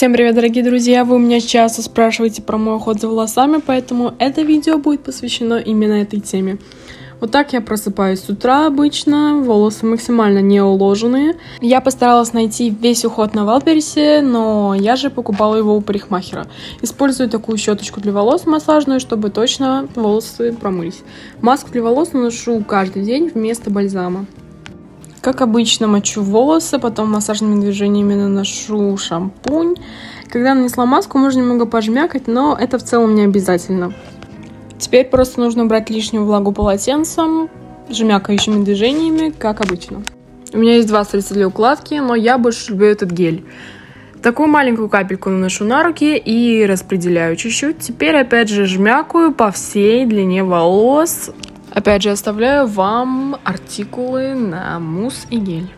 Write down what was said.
Всем привет, дорогие друзья! Вы меня часто спрашиваете про мой уход за волосами, поэтому это видео будет посвящено именно этой теме. Вот так я просыпаюсь с утра обычно, волосы максимально не уложенные. Я постаралась найти весь уход на Валберсе, но я же покупала его у парикмахера. Использую такую щеточку для волос массажную, чтобы точно волосы промылись. Маску для волос наношу каждый день вместо бальзама. Как обычно, мочу волосы, потом массажными движениями наношу шампунь. Когда нанесла маску, можно немного пожмякать, но это в целом не обязательно. Теперь просто нужно убрать лишнюю влагу полотенцем, жмякающими движениями, как обычно. У меня есть два средства для укладки, но я больше люблю этот гель. Такую маленькую капельку наношу на руки и распределяю чуть-чуть. Теперь опять же жмякаю по всей длине волос. Опять же, оставляю вам артикулы на мусс и гель.